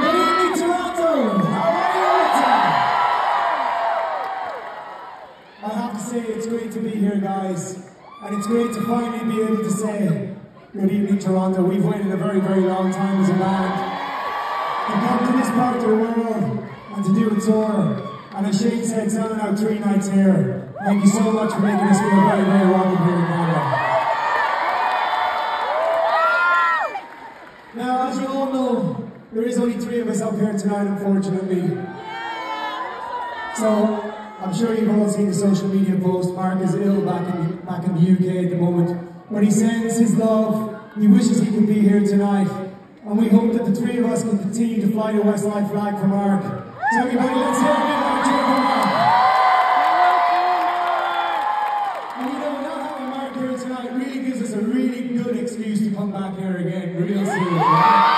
Good evening, Toronto. How are you? I have to say, it's great to be here, guys. And it's great to finally be able to say, Good evening, Toronto. We've waited a very, very long time as a band. To come to this part of the world and to do a tour. And as Shane said, selling out three nights here. Thank you so much for making us feel very, very welcome here in Canada. Now, as you all know, there is only three of us up here tonight, unfortunately. So, I'm sure you've all seen the social media post. Mark is ill back in, back in the UK at the moment. But he sends his love. He wishes he could be here tonight. And we hope that the three of us can continue to fly the Westlife flag for Mark. So everybody, let's hear a big round for Mark. Tonight really gives us a really good excuse to come back here again real soon.